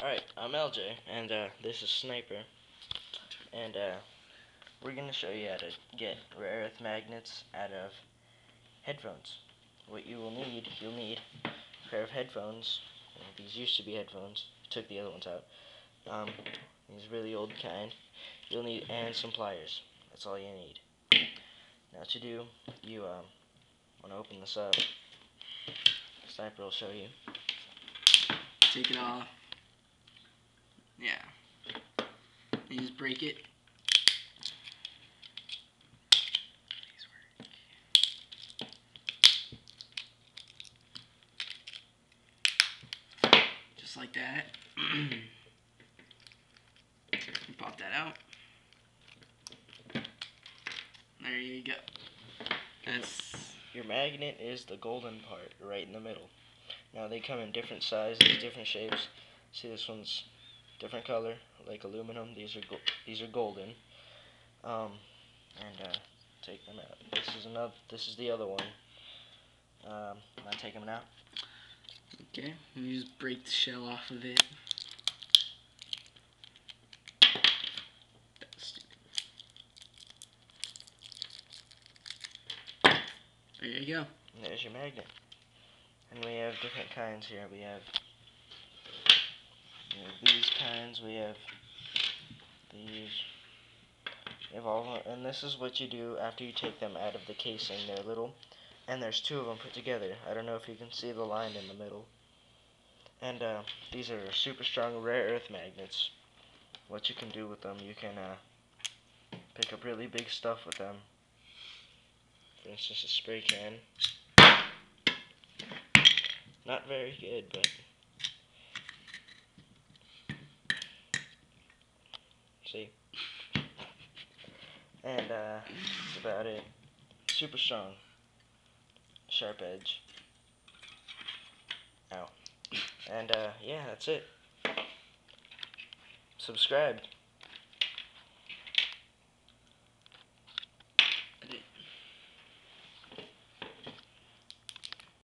Alright, I'm LJ, and uh, this is Sniper, and uh, we're going to show you how to get rare earth magnets out of headphones. What you will need, you'll need a pair of headphones, these used to be headphones, took the other ones out, um, these really old kind, you'll need, and some pliers, that's all you need. Now to do, you um, want to open this up, Sniper will show you. Take it off. Yeah. You just break it. Just like that. pop that out. There you go. That's your magnet is the golden part right in the middle. Now they come in different sizes, different shapes. See this one's different color, like aluminum. These are these are golden. Um, and uh, take them out. This is another. This is the other one. Um, I take them out. Okay, you just break the shell off of it. There you go. And there's your magnet. And we have different kinds here. We have, we have these kinds. We have these. We have all, and this is what you do after you take them out of the casing. They're little, and there's two of them put together. I don't know if you can see the line in the middle. And uh, these are super strong rare earth magnets. What you can do with them, you can uh, pick up really big stuff with them. For instance, a spray can. Not very good, but see. And uh, that's about it. Super strong. Sharp edge. Ow. And uh, yeah, that's it. Subscribe.